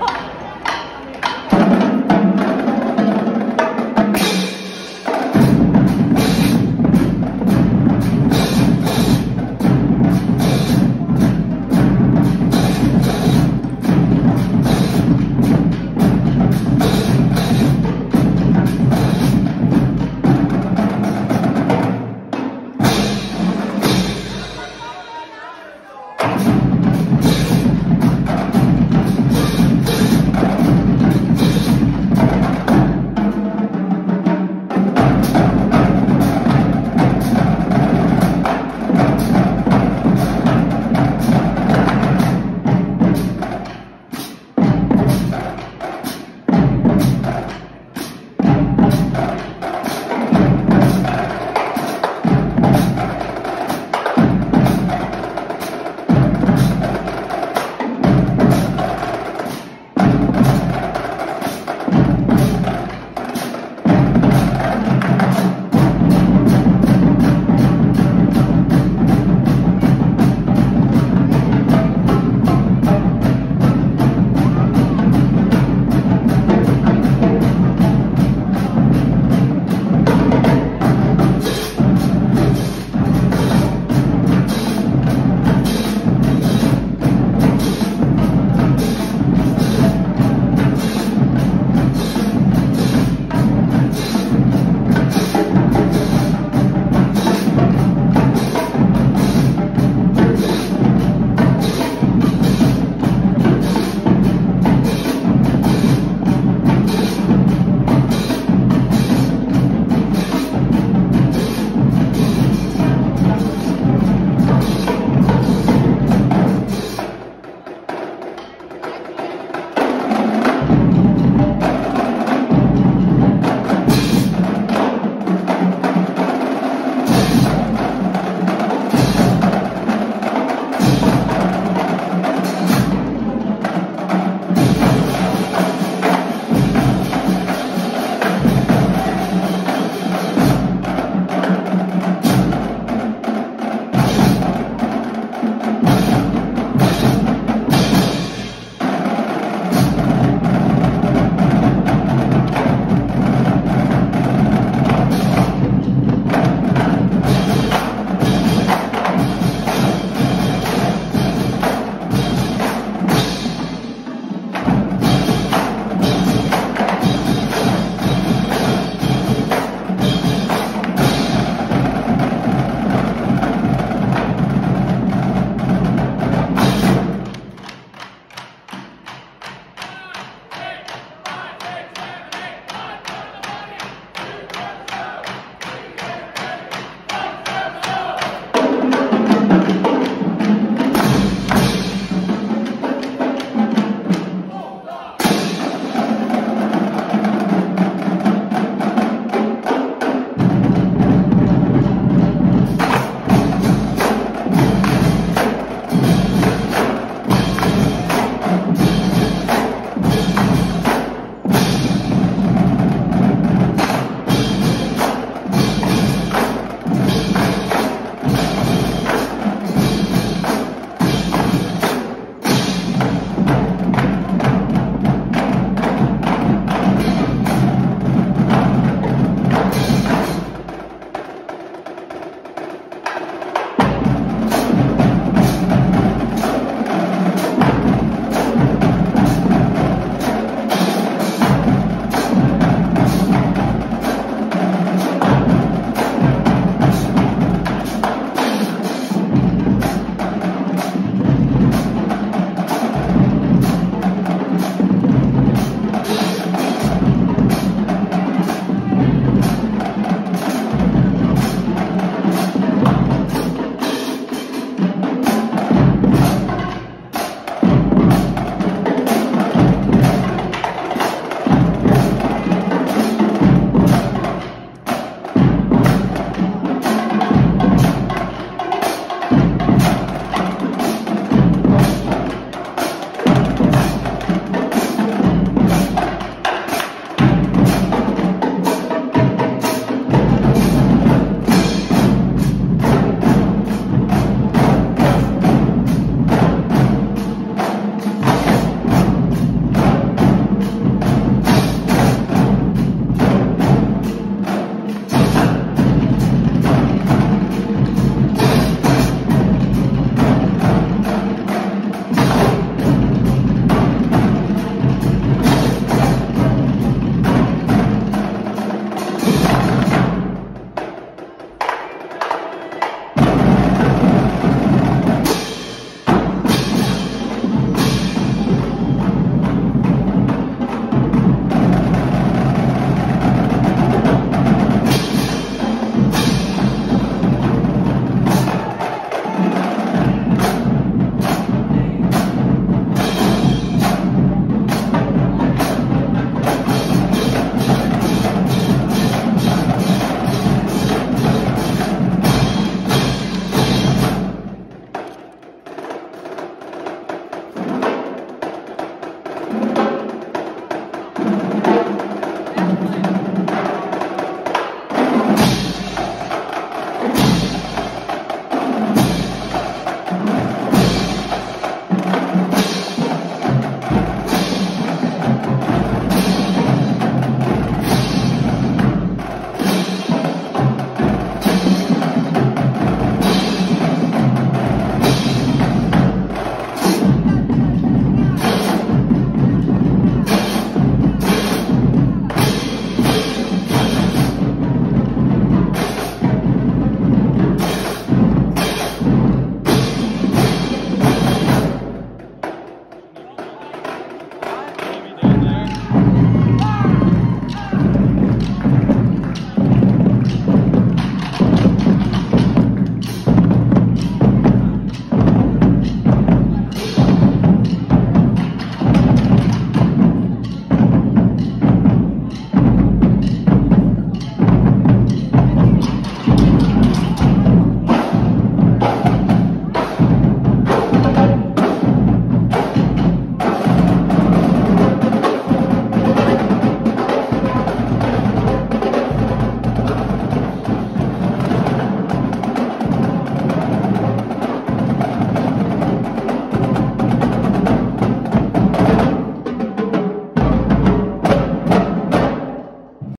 어?